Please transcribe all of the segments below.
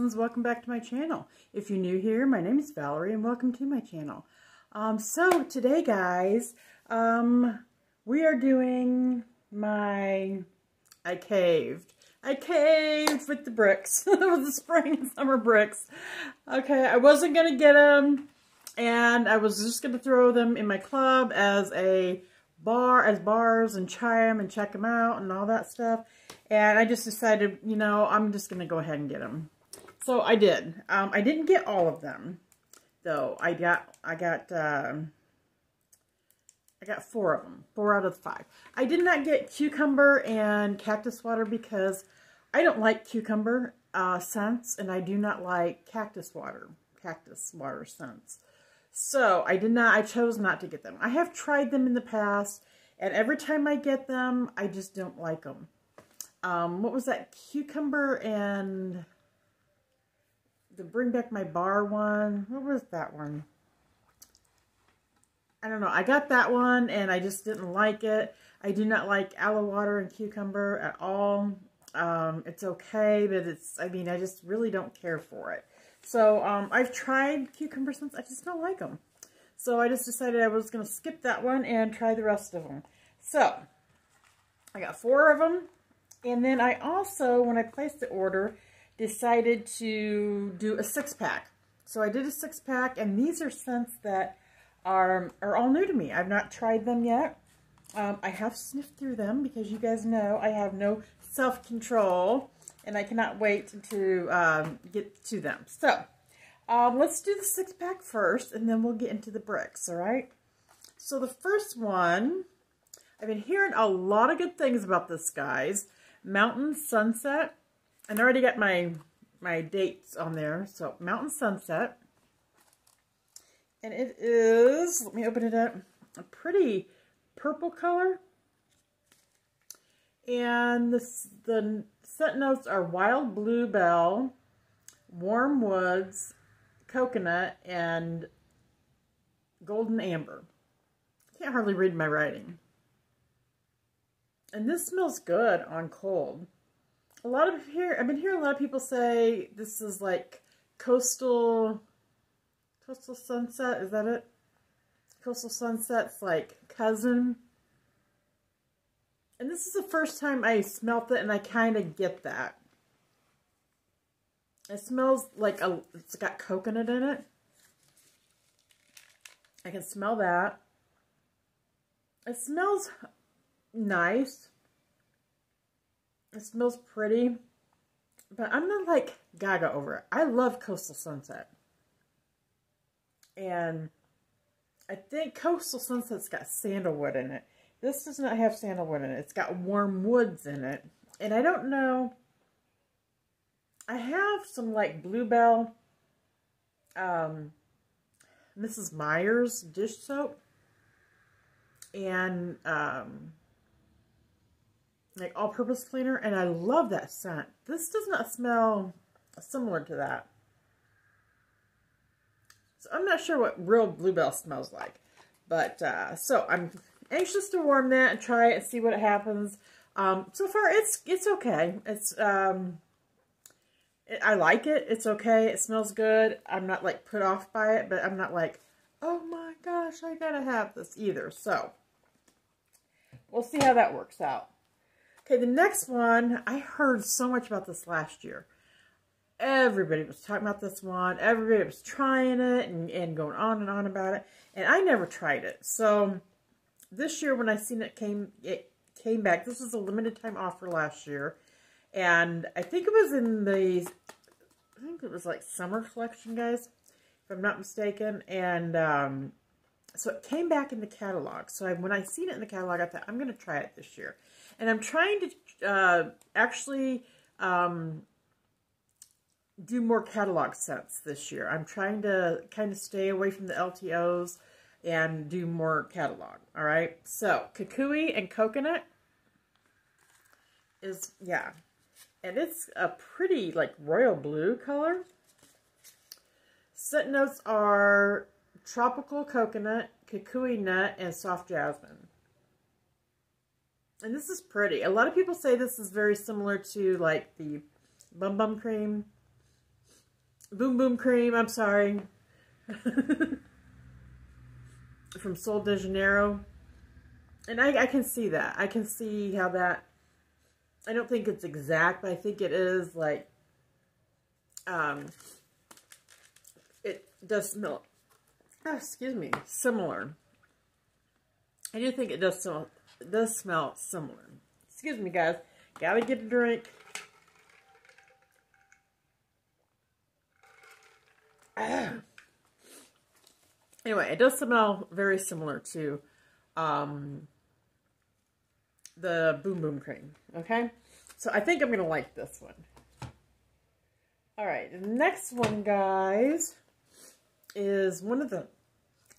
welcome back to my channel. If you're new here, my name is Valerie and welcome to my channel. Um, so today guys, um, we are doing my, I caved. I caved with the bricks, with the spring and summer bricks. Okay, I wasn't going to get them and I was just going to throw them in my club as a bar, as bars and try them and check them out and all that stuff. And I just decided, you know, I'm just going to go ahead and get them. So I did. Um, I didn't get all of them, though. I got, I got, um, I got four of them. Four out of the five. I did not get cucumber and cactus water because I don't like cucumber uh, scents, and I do not like cactus water, cactus water scents. So I did not, I chose not to get them. I have tried them in the past, and every time I get them, I just don't like them. Um, what was that? Cucumber and the Bring Back My Bar one. What was that one? I don't know. I got that one and I just didn't like it. I do not like aloe water and cucumber at all. Um, it's okay, but it's, I mean, I just really don't care for it. So, um, I've tried cucumber since I just don't like them. So I just decided I was going to skip that one and try the rest of them. So, I got four of them. And then I also, when I placed the order, decided to do a six-pack. So I did a six-pack, and these are scents that are, are all new to me. I've not tried them yet. Um, I have sniffed through them because you guys know I have no self-control, and I cannot wait to um, get to them. So, um, let's do the six-pack first, and then we'll get into the bricks, all right? So the first one, I've been hearing a lot of good things about this, guys. Mountain Sunset. And I already got my, my dates on there. So, Mountain Sunset. And it is, let me open it up, a pretty purple color. And this, the scent notes are Wild Bluebell, Warm Woods, Coconut, and Golden Amber. Can't hardly read my writing. And this smells good on cold. A lot of here, I've been hearing a lot of people say this is like coastal, coastal sunset. Is that it? Coastal sunset's like cousin. And this is the first time I smelt it and I kind of get that. It smells like a, it's got coconut in it. I can smell that. It smells nice. It smells pretty. But I'm not like gaga over it. I love Coastal Sunset. And I think Coastal Sunset's got sandalwood in it. This does not have sandalwood in it. It's got warm woods in it. And I don't know. I have some like Bluebell um, Mrs. Meyer's dish soap. And um, like all-purpose cleaner, and I love that scent. This does not smell similar to that. So I'm not sure what real Bluebell smells like. But, uh, so I'm anxious to warm that and try it and see what happens. Um, so far, it's it's okay. It's, um, it, I like it. It's okay. It smells good. I'm not, like, put off by it, but I'm not like, oh my gosh, I gotta have this either. So, we'll see how that works out. Okay, the next one, I heard so much about this last year. Everybody was talking about this one. Everybody was trying it and, and going on and on about it. And I never tried it. So this year when I seen it came it came back. This was a limited time offer last year. And I think it was in the I think it was like summer collection, guys, if I'm not mistaken. And um, so it came back in the catalog. So I, when I seen it in the catalog, I thought, I'm going to try it this year. And I'm trying to uh, actually um, do more catalog sets this year. I'm trying to kind of stay away from the LTOs and do more catalog. All right. So Kukui and Coconut is, yeah. And it's a pretty like royal blue color. Scent notes are tropical coconut, kukui nut, and soft jasmine. And this is pretty. A lot of people say this is very similar to like the Bum Bum Cream. Boom Boom Cream, I'm sorry. From Sol de Janeiro. And I, I can see that. I can see how that, I don't think it's exact, but I think it is like, um, it does smell, oh, excuse me, similar. I do think it does smell, it does smell similar. Excuse me, guys. Gotta get a drink. Anyway, it does smell very similar to um, the Boom Boom Cream, okay? So I think I'm going to like this one. All right, the next one, guys, is one of the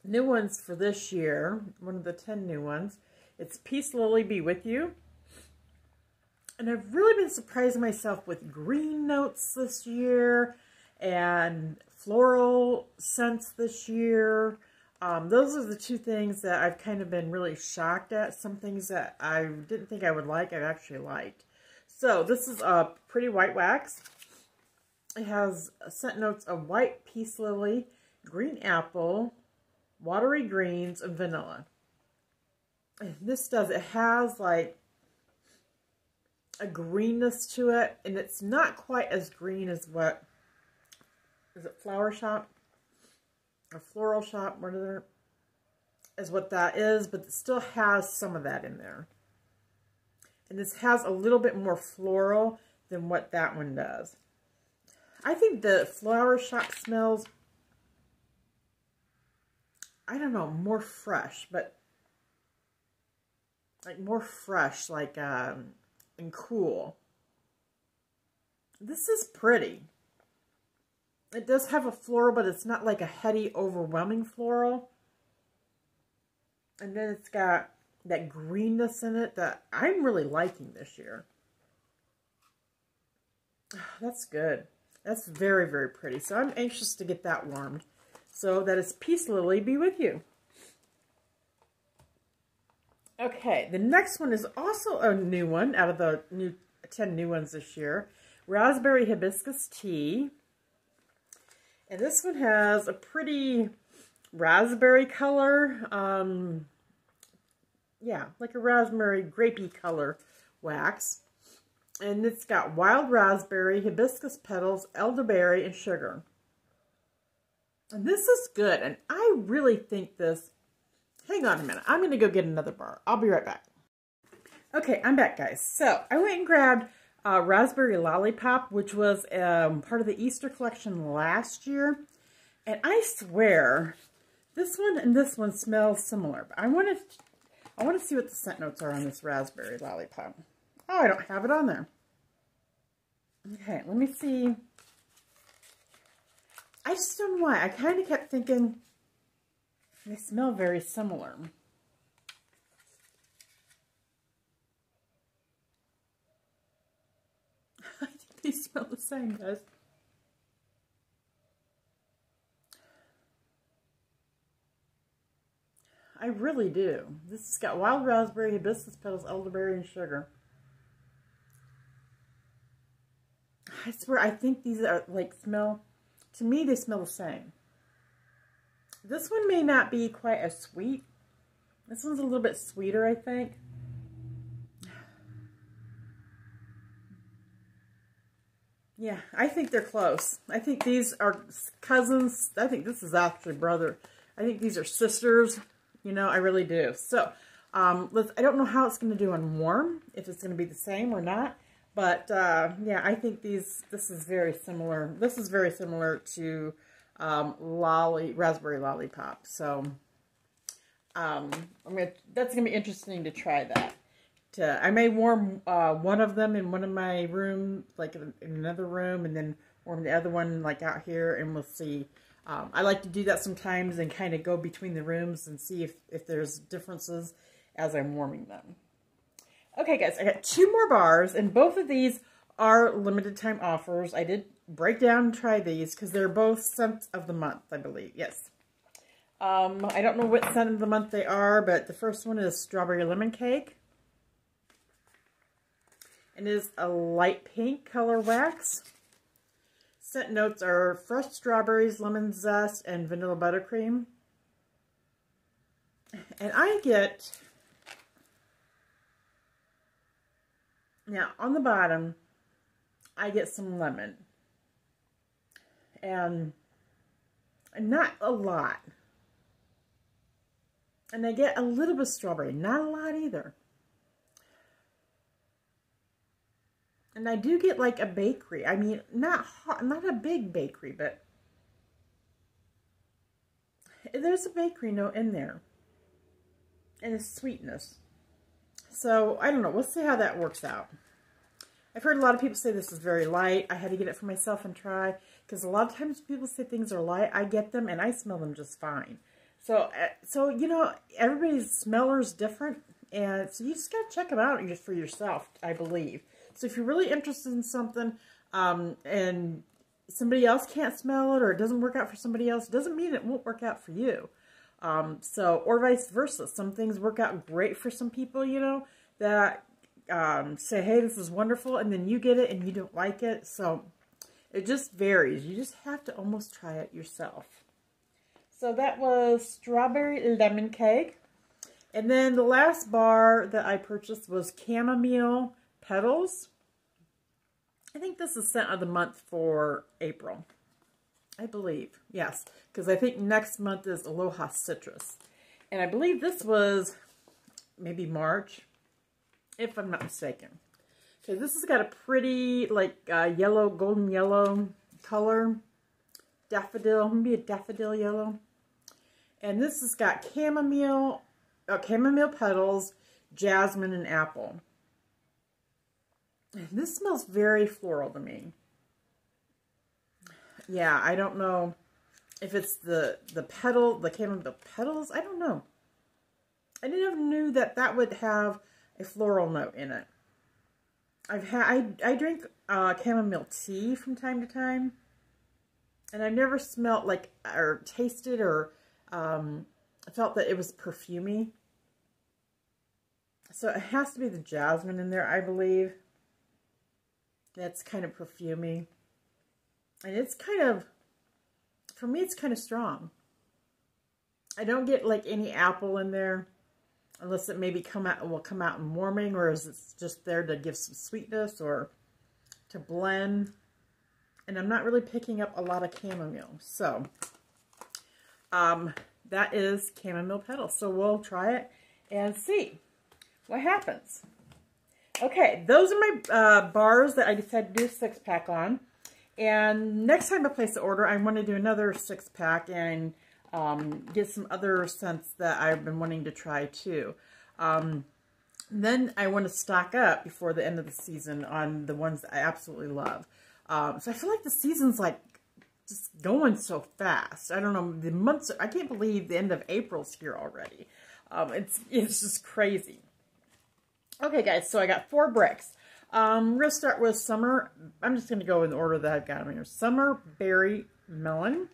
new ones for this year, one of the 10 new ones. It's Peace Lily Be With You. And I've really been surprising myself with green notes this year and floral scents this year. Um, those are the two things that I've kind of been really shocked at. Some things that I didn't think I would like, I've actually liked. So this is a pretty white wax. It has scent notes of white peace lily, green apple, watery greens, and vanilla. This does, it has like a greenness to it, and it's not quite as green as what is it Flower Shop? A Floral Shop, whatever is what that is, but it still has some of that in there. And this has a little bit more floral than what that one does. I think the Flower Shop smells, I don't know, more fresh, but like more fresh, like, um, and cool. This is pretty. It does have a floral, but it's not like a heady, overwhelming floral. And then it's got that greenness in it that I'm really liking this year. That's good. That's very, very pretty. So I'm anxious to get that warmed. So that is Peace Lily Be With You. Okay, the next one is also a new one out of the new 10 new ones this year. Raspberry Hibiscus Tea. And this one has a pretty raspberry color. Um, yeah, like a raspberry grapey color wax. And it's got wild raspberry, hibiscus petals, elderberry, and sugar. And this is good. And I really think this... Hang on a minute. I'm going to go get another bar. I'll be right back. Okay, I'm back, guys. So, I went and grabbed uh, Raspberry Lollipop, which was um, part of the Easter collection last year. And I swear, this one and this one smell similar. But I want to, I want to see what the scent notes are on this Raspberry Lollipop. Oh, I don't have it on there. Okay, let me see. I just don't know why. I kind of kept thinking they smell very similar. I think they smell the same, guys. I really do. This has got wild raspberry, hibiscus petals, elderberry, and sugar. I swear, I think these are, like, smell, to me, they smell the same. This one may not be quite as sweet. This one's a little bit sweeter, I think. Yeah, I think they're close. I think these are cousins. I think this is actually brother. I think these are sisters. You know, I really do. So, um, let's. I don't know how it's going to do on warm, if it's going to be the same or not. But, uh, yeah, I think these, this is very similar. This is very similar to um, lolly, raspberry lollipop. So, um, I'm gonna, that's going to be interesting to try that to, I may warm uh, one of them in one of my rooms, like in, another room, and then warm the other one like out here, and we'll see. Um, I like to do that sometimes and kind of go between the rooms and see if, if there's differences as I'm warming them. Okay, guys, I got two more bars, and both of these are limited time offers. I did break down and try these because they're both scent of the month, I believe. Yes. Um, I don't know what scent of the month they are, but the first one is Strawberry Lemon Cake. And it is a light pink color wax. scent notes are fresh strawberries, lemon zest, and vanilla buttercream. And I get, now on the bottom, I get some lemon. And not a lot. And I get a little bit of strawberry, not a lot either. And I do get like a bakery. I mean, not hot, not a big bakery, but there's a bakery note in there. And a sweetness. So, I don't know. We'll see how that works out. I've heard a lot of people say this is very light. I had to get it for myself and try. Because a lot of times people say things are light. I get them and I smell them just fine. So, uh, so you know, everybody's smeller is different. And so you just got to check them out for yourself, I believe. So if you're really interested in something um, and somebody else can't smell it or it doesn't work out for somebody else, doesn't mean it won't work out for you. Um, so, or vice versa. Some things work out great for some people, you know, that um, say, hey, this is wonderful, and then you get it and you don't like it. So it just varies. You just have to almost try it yourself. So that was strawberry lemon cake. And then the last bar that I purchased was chamomile petals. I think this is scent of the month for April. I believe. Yes. Because I think next month is Aloha Citrus. And I believe this was maybe March, if I'm not mistaken. Okay, this has got a pretty, like, uh, yellow, golden yellow color. Daffodil, maybe a daffodil yellow. And this has got chamomile, uh, chamomile petals, jasmine, and apple. And This smells very floral to me. Yeah, I don't know if it's the, the petal, the chamomile petals. I don't know. I didn't even knew that that would have a floral note in it. I've had I I drink uh, chamomile tea from time to time, and I've never smelled like or tasted or um, felt that it was perfumy. So it has to be the jasmine in there, I believe. That's kind of perfumy. And it's kind of, for me, it's kind of strong. I don't get like any apple in there unless it maybe come out will come out in warming or is it just there to give some sweetness or to blend. And I'm not really picking up a lot of chamomile. So, um, that is chamomile petals. So we'll try it and see what happens. Okay, those are my uh, bars that I decided to do six-pack on. And next time I place the order, I want to do another six-pack and um, get some other scents that I've been wanting to try too. Um, then I want to stock up before the end of the season on the ones that I absolutely love. Um, so I feel like the season's like just going so fast. I don't know, the months, I can't believe the end of April's here already. Um, it's, it's just crazy. Okay, guys, so I got four bricks. Um, we're going to start with Summer. I'm just going to go in the order that I've got them here. Summer Berry Melon.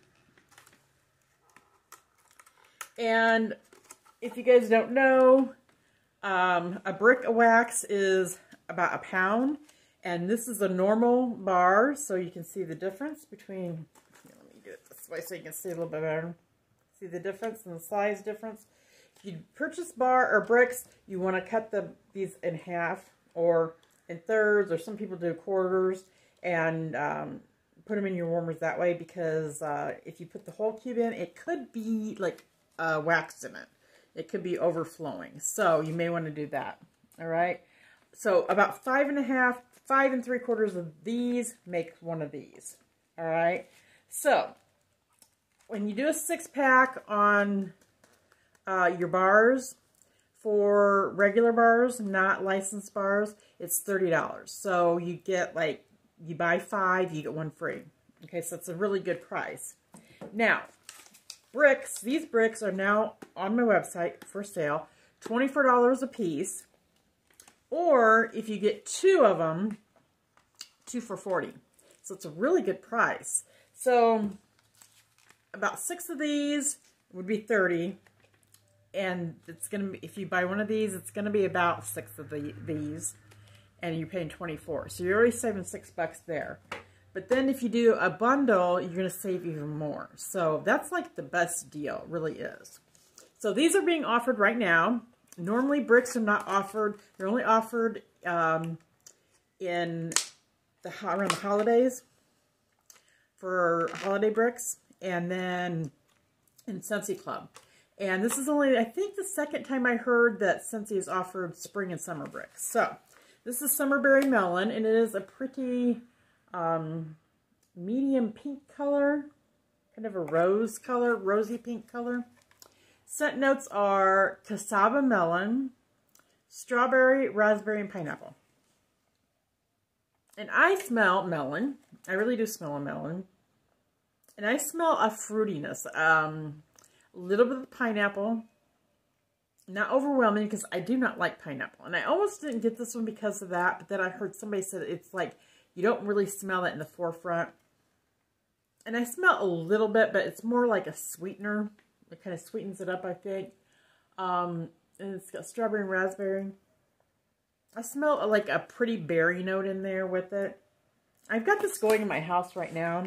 And if you guys don't know, um, a brick of wax is about a pound. And this is a normal bar, so you can see the difference between, let me do it this way so you can see a little bit better. See the difference and the size difference? If you purchase bar or bricks, you want to cut the these in half or in thirds, or some people do quarters, and um, put them in your warmers that way because uh, if you put the whole cube in, it could be like uh, wax in it. It could be overflowing. So you may want to do that. All right. So about five and a half, five and three quarters of these make one of these. All right. So when you do a six pack on uh, your bars for regular bars, not licensed bars, it's $30. So you get like, you buy five, you get one free. Okay, so it's a really good price. Now, bricks, these bricks are now on my website for sale, $24 a piece. Or if you get two of them, two for 40 So it's a really good price. So about six of these would be 30 and it's going to be, if you buy one of these, it's going to be about six of the, these, and you're paying 24 So you're already saving six bucks there. But then if you do a bundle, you're going to save even more. So that's like the best deal, really is. So these are being offered right now. Normally bricks are not offered. They're only offered um, in the around the holidays for holiday bricks. And then in Scentsy Club. And this is only, I think, the second time I heard that Scentsy has offered spring and summer bricks. So, this is Summerberry Melon, and it is a pretty um, medium pink color, kind of a rose color, rosy pink color. Scent notes are casaba melon, strawberry, raspberry, and pineapple. And I smell melon. I really do smell a melon. And I smell a fruitiness. Um, a little bit of pineapple. Not overwhelming because I do not like pineapple. And I almost didn't get this one because of that. But then I heard somebody said it's like you don't really smell it in the forefront. And I smell a little bit, but it's more like a sweetener. It kind of sweetens it up, I think. Um, and it's got strawberry and raspberry. I smell like a pretty berry note in there with it. I've got this going in my house right now.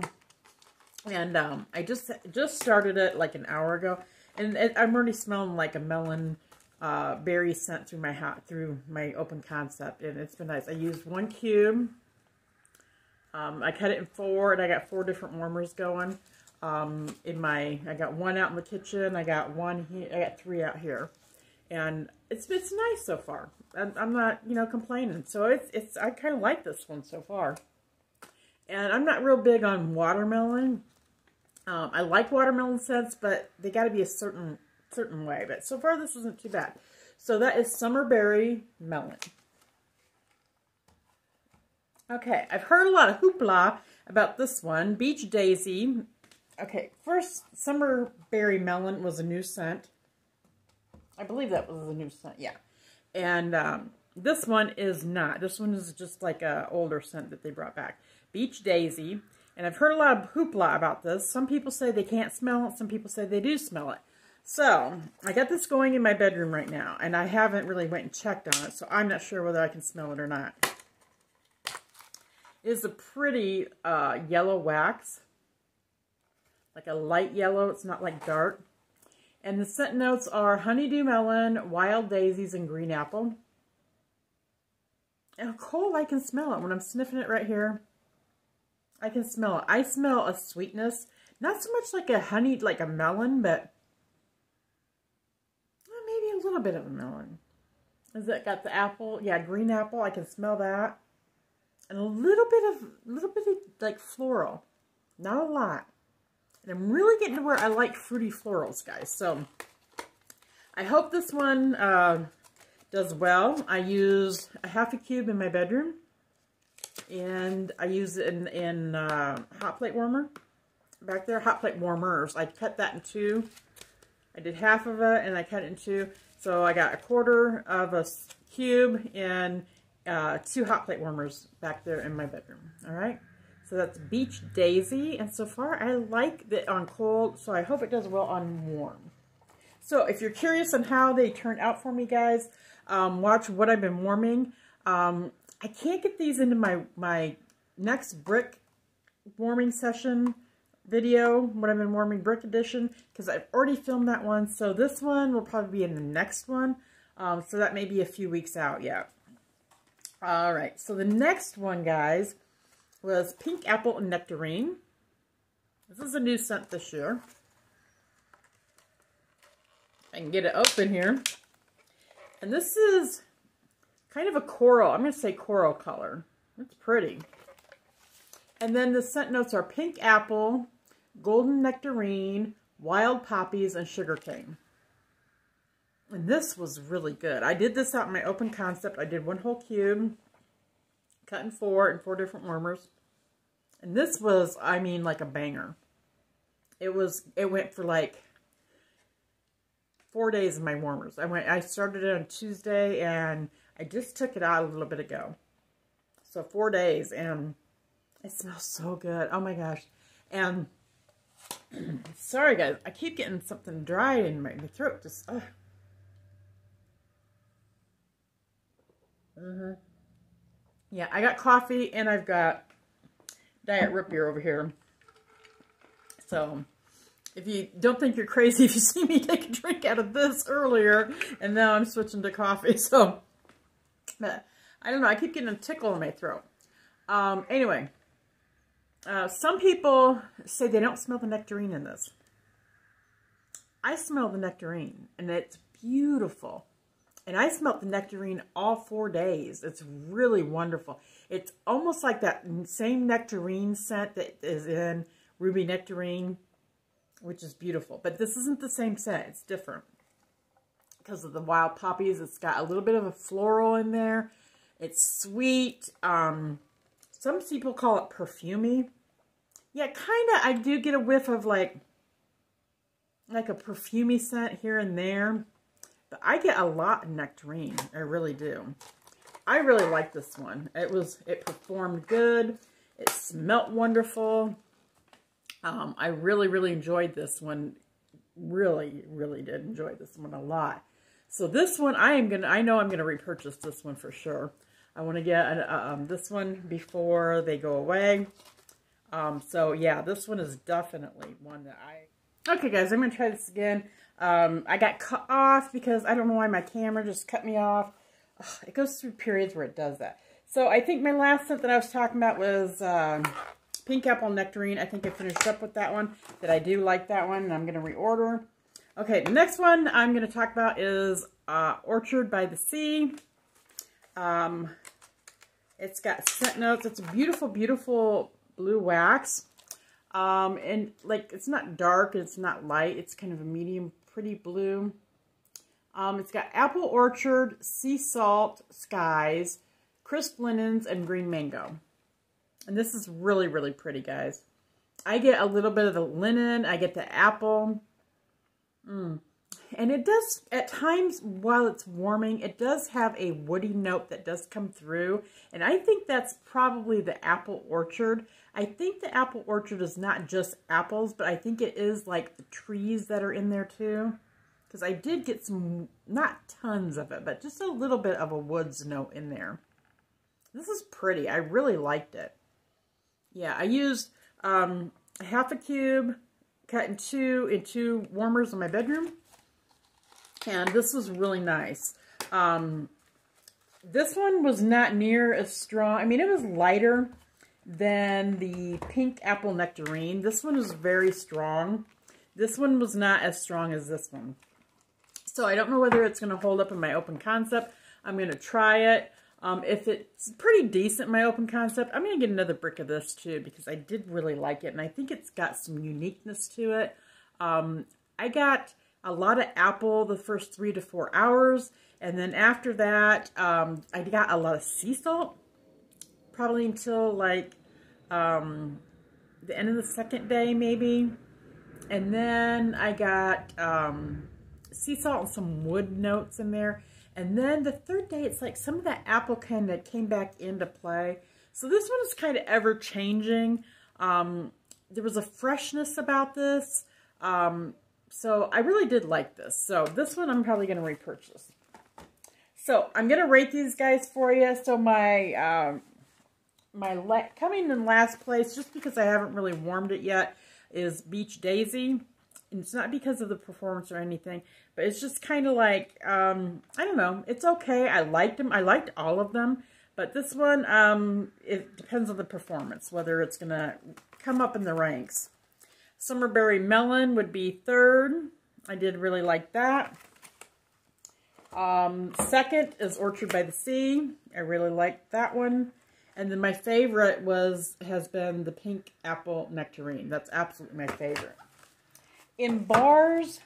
And um, I just just started it like an hour ago. And it, I'm already smelling like a melon uh, berry scent through my through my open concept. And it's been nice. I used one cube. Um, I cut it in four, and I got four different warmers going. Um, in my, I got one out in the kitchen. I got one here. I got three out here, and it's it's nice so far. I'm, I'm not, you know, complaining. So it's it's I kind of like this one so far. And I'm not real big on watermelon. Um, I like watermelon scents, but they got to be a certain certain way. But so far, this isn't too bad. So that is Summerberry Melon. Okay, I've heard a lot of hoopla about this one. Beach Daisy. Okay, first, Summer Berry Melon was a new scent. I believe that was a new scent, yeah. And um, this one is not. This one is just like a older scent that they brought back. Beach Daisy. And I've heard a lot of hoopla about this. Some people say they can't smell it. Some people say they do smell it. So, I got this going in my bedroom right now. And I haven't really went and checked on it. So, I'm not sure whether I can smell it or not. Is a pretty uh, yellow wax. Like a light yellow. It's not like dark. And the scent notes are honeydew melon, wild daisies, and green apple. And cold, I can smell it when I'm sniffing it right here. I can smell it. I smell a sweetness. Not so much like a honey, like a melon, but maybe a little bit of a melon. Is it got the apple? Yeah, green apple. I can smell that. And a little bit of, little bit of like floral. Not a lot. And I'm really getting to where I like fruity florals, guys. So I hope this one uh, does well. I use a half a cube in my bedroom and I use it in, in uh, hot plate warmer. Back there, hot plate warmers. I cut that in two. I did half of it and I cut it in two. So I got a quarter of a cube and uh, two hot plate warmers back there in my bedroom. All right. So that's Beach Daisy. And so far, I like it on cold. So I hope it does well on warm. So if you're curious on how they turn out for me, guys, um, watch what I've been warming. Um, I can't get these into my, my next brick warming session video, what I've been warming brick edition, because I've already filmed that one. So this one will probably be in the next one. Um, so that may be a few weeks out yet. All right, so the next one, guys, was Pink Apple and Nectarine. This is a new scent this year. I can get it open here. And this is kind of a coral. I'm going to say coral color. It's pretty. And then the scent notes are pink apple, golden nectarine, wild poppies, and sugarcane. And this was really good. I did this out in my open concept. I did one whole cube, cut in four, and four different warmers. And this was, I mean, like a banger. It was, it went for like four days in my warmers. I went, I started it on Tuesday, and I just took it out a little bit ago. So four days and it smells so good. Oh my gosh. And sorry guys, I keep getting something dry in my, my throat. Just. Mm -hmm. Yeah, I got coffee and I've got Diet root beer over here. So, if you don't think you're crazy if you see me take a drink out of this earlier, and now I'm switching to coffee. So, I don't know. I keep getting a tickle in my throat. Um, anyway, uh, some people say they don't smell the nectarine in this. I smell the nectarine, and it's beautiful. And I smelt the nectarine all four days. It's really wonderful. It's almost like that same nectarine scent that is in Ruby Nectarine, which is beautiful. But this isn't the same scent. It's different. Because of the wild poppies, it's got a little bit of a floral in there. It's sweet. Um, some people call it perfumey. Yeah, kind of. I do get a whiff of like, like a perfumey scent here and there. But I get a lot nectarine. I really do. I really like this one. It was, it performed good. It smelt wonderful. Um, I really, really enjoyed this one. Really, really did enjoy this one a lot. So this one, I am going to, I know I'm going to repurchase this one for sure. I want to get uh, um, this one before they go away. Um, so yeah, this one is definitely one that I... Okay guys, I'm going to try this again. Um, I got cut off because I don't know why my camera just cut me off. Ugh, it goes through periods where it does that. So I think my last scent that I was talking about was um, Pink Apple Nectarine. I think I finished up with that one. That I do like that one and I'm going to reorder. Okay, the next one I'm going to talk about is uh, Orchard by the Sea. Um, it's got scent notes. It's a beautiful, beautiful blue wax. Um, and like, it's not dark. It's not light. It's kind of a medium pretty blue. Um, it's got apple orchard, sea salt, skies, crisp linens, and green mango. And this is really, really pretty, guys. I get a little bit of the linen. I get the apple. Mm. And it does, at times while it's warming, it does have a woody note that does come through. And I think that's probably the apple orchard. I think the apple orchard is not just apples, but I think it is like the trees that are in there too. Because I did get some, not tons of it, but just a little bit of a woods note in there. This is pretty. I really liked it. Yeah, I used um, half a cube, cut in two, in two warmers in my bedroom. And this was really nice. Um, this one was not near as strong. I mean, it was lighter than the pink apple nectarine. This one was very strong. This one was not as strong as this one. So I don't know whether it's going to hold up in my open concept. I'm going to try it. Um, if it's pretty decent, my open concept, I'm going to get another brick of this too because I did really like it. And I think it's got some uniqueness to it. Um, I got a lot of apple the first three to four hours. And then after that, um, I got a lot of sea salt. Probably until like um, the end of the second day, maybe. And then I got um, sea salt and some wood notes in there. And then the third day, it's like some of that apple kind of came back into play. So this one is kind of ever-changing. Um, there was a freshness about this. Um, so I really did like this. So this one I'm probably going to repurchase. So I'm going to rate these guys for you. So my um, my coming in last place, just because I haven't really warmed it yet, is Beach Daisy. And it's not because of the performance or anything, but it's just kind of like, um, I don't know. It's okay. I liked them. I liked all of them. But this one, um, it depends on the performance, whether it's going to come up in the ranks. Summerberry Melon would be third. I did really like that. Um, second is Orchard by the Sea. I really liked that one. And then my favorite was has been the Pink Apple Nectarine. That's absolutely my favorite. In bars,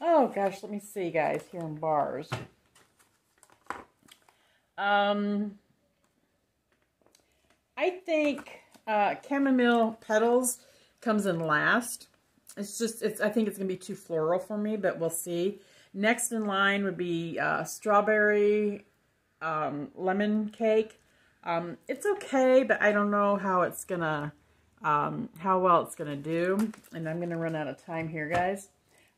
oh gosh, let me see, guys, here in bars. Um, I think uh, chamomile petals comes in last. It's just, it's. I think it's going to be too floral for me, but we'll see. Next in line would be uh, strawberry um, lemon cake. Um, it's okay, but I don't know how it's going to, um, how well it's going to do. And I'm going to run out of time here, guys.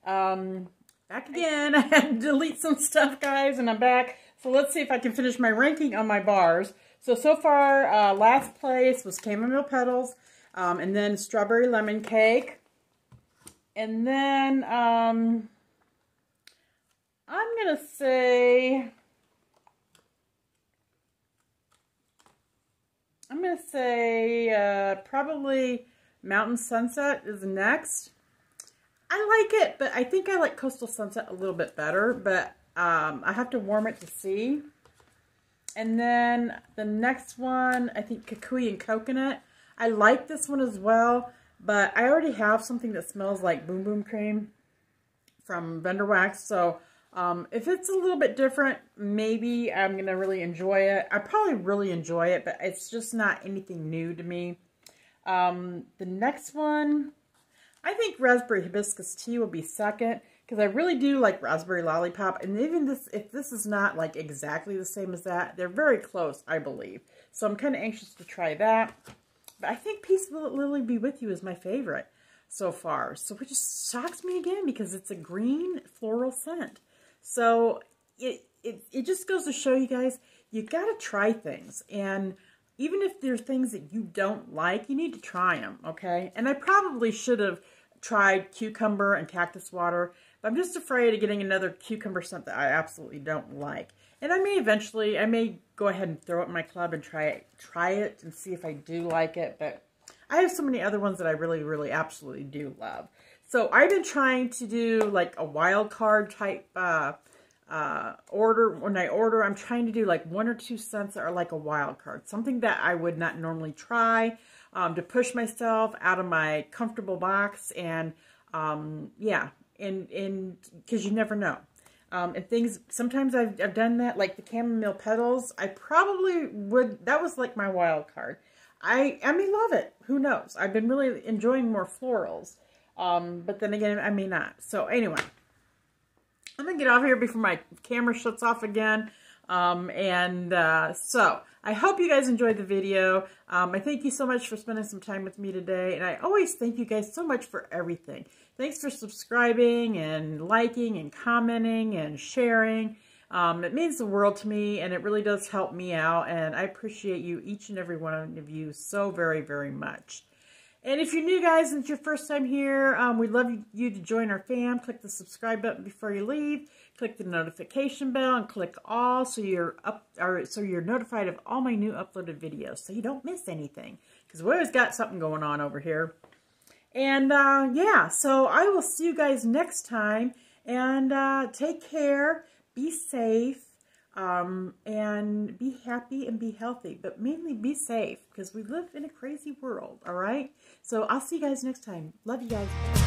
Um, back again. I had to delete some stuff, guys, and I'm back. So let's see if I can finish my ranking on my bars. So, so far, uh, last place was chamomile petals, um, and then strawberry lemon cake. And then, um, I'm going to say, I'm going to say uh, probably Mountain Sunset is next. I like it, but I think I like Coastal Sunset a little bit better, but um, I have to warm it to see. And then the next one, I think Kukui and Coconut. I like this one as well, but I already have something that smells like Boom Boom Cream from Vendor Wax. So um, if it's a little bit different, maybe I'm going to really enjoy it. I probably really enjoy it, but it's just not anything new to me. Um, the next one, I think Raspberry Hibiscus Tea will be second because I really do like Raspberry Lollipop. And even this, if this is not like exactly the same as that, they're very close, I believe. So I'm kind of anxious to try that. But I think Peace Will Lily Be With You is my favorite so far. So it just shocks me again because it's a green floral scent. So it, it, it just goes to show you guys—you've got to try things. And even if there are things that you don't like, you need to try them, okay? And I probably should have tried cucumber and cactus water, I'm just afraid of getting another cucumber that I absolutely don't like. And I may eventually, I may go ahead and throw it in my club and try it, try it and see if I do like it, but I have so many other ones that I really, really absolutely do love. So I've been trying to do like a wild card type uh, uh, order. When I order, I'm trying to do like one or two scents that are like a wild card. Something that I would not normally try um, to push myself out of my comfortable box. And um, yeah, and and because you never know. Um, and things, sometimes I've, I've done that, like the chamomile petals. I probably would, that was like my wild card. I, I may love it. Who knows? I've been really enjoying more florals. Um, but then again, I may not. So anyway, I'm to get off here before my camera shuts off again. Um, and uh, so I hope you guys enjoyed the video. Um, I thank you so much for spending some time with me today. And I always thank you guys so much for everything. Thanks for subscribing and liking and commenting and sharing. Um, it means the world to me and it really does help me out. And I appreciate you, each and every one of you, so very, very much. And if you're new, guys, and it's your first time here, um, we'd love you to join our fam. Click the subscribe button before you leave. Click the notification bell and click all so you're up or so you're notified of all my new uploaded videos so you don't miss anything. Because we always got something going on over here. And uh, yeah, so I will see you guys next time. And uh, take care. Be safe um, and be happy and be healthy, but mainly be safe because we live in a crazy world, all right? So I'll see you guys next time. Love you guys.